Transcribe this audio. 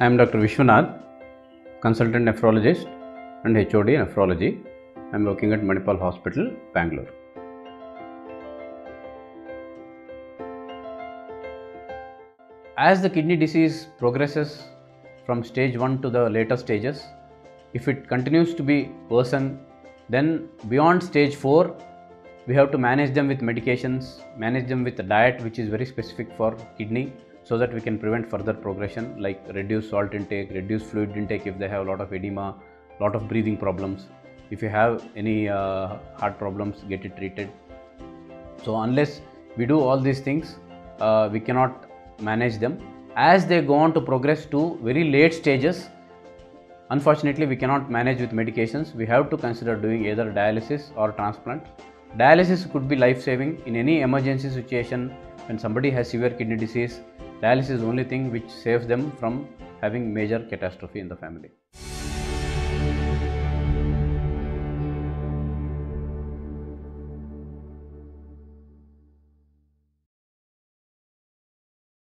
I am Dr. Vishwanath, consultant nephrologist and HOD nephrology. I am working at Manipal Hospital, Bangalore. As the kidney disease progresses from stage 1 to the later stages, if it continues to be worsen, then beyond stage 4, we have to manage them with medications, manage them with a diet which is very specific for kidney so that we can prevent further progression like reduce salt intake, reduce fluid intake if they have a lot of edema, lot of breathing problems. If you have any uh, heart problems, get it treated. So unless we do all these things, uh, we cannot manage them. As they go on to progress to very late stages, unfortunately we cannot manage with medications. We have to consider doing either dialysis or transplant. Dialysis could be life saving in any emergency situation when somebody has severe kidney disease. Dialysis is the only thing which saves them from having major catastrophe in the family.